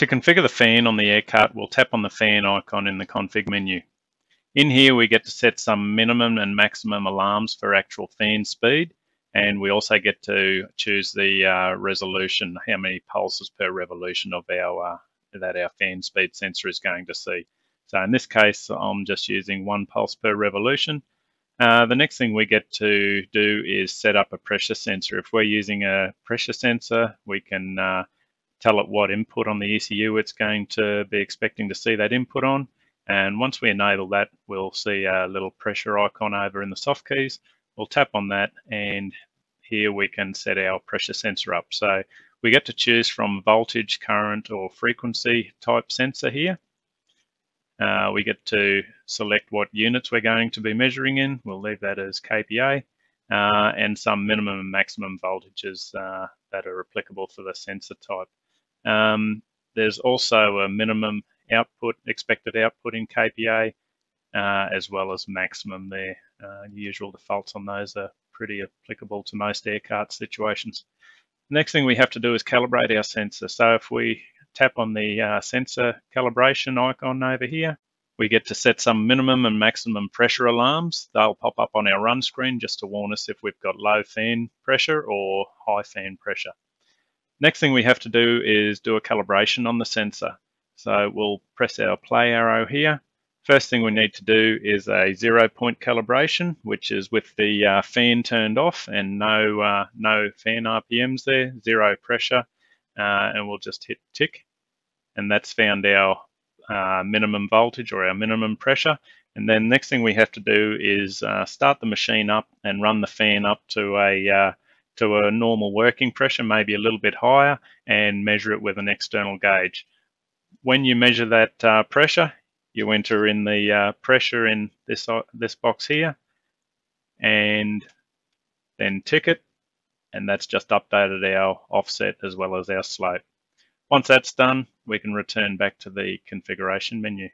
To configure the fan on the air cart, we'll tap on the fan icon in the config menu. In here, we get to set some minimum and maximum alarms for actual fan speed, and we also get to choose the uh, resolution, how many pulses per revolution of our uh, that our fan speed sensor is going to see. So in this case, I'm just using one pulse per revolution. Uh, the next thing we get to do is set up a pressure sensor. If we're using a pressure sensor, we can uh, tell it what input on the ECU it's going to be expecting to see that input on. And once we enable that, we'll see a little pressure icon over in the soft keys. We'll tap on that and here we can set our pressure sensor up. So we get to choose from voltage, current or frequency type sensor here. Uh, we get to select what units we're going to be measuring in. We'll leave that as kPa uh, and some minimum and maximum voltages uh, that are applicable for the sensor type. Um, there's also a minimum output, expected output in kPa, uh, as well as maximum there. Uh, usual defaults on those are pretty applicable to most air cart situations. next thing we have to do is calibrate our sensor. So if we tap on the uh, sensor calibration icon over here, we get to set some minimum and maximum pressure alarms. They'll pop up on our run screen just to warn us if we've got low fan pressure or high fan pressure. Next thing we have to do is do a calibration on the sensor. So we'll press our play arrow here. First thing we need to do is a zero point calibration, which is with the uh, fan turned off and no, uh, no fan RPMs there, zero pressure, uh, and we'll just hit tick. And that's found our uh, minimum voltage or our minimum pressure. And then next thing we have to do is uh, start the machine up and run the fan up to a uh, to a normal working pressure, maybe a little bit higher, and measure it with an external gauge. When you measure that uh, pressure, you enter in the uh, pressure in this, uh, this box here, and then tick it, and that's just updated our offset as well as our slope. Once that's done, we can return back to the configuration menu.